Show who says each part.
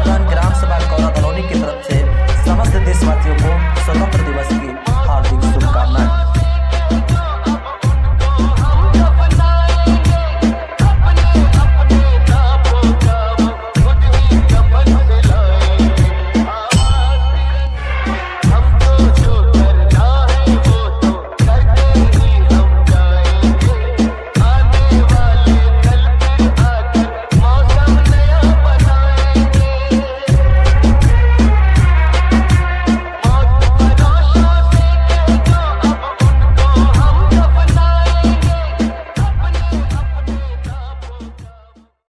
Speaker 1: Dengan geram sebagai kota koloni kita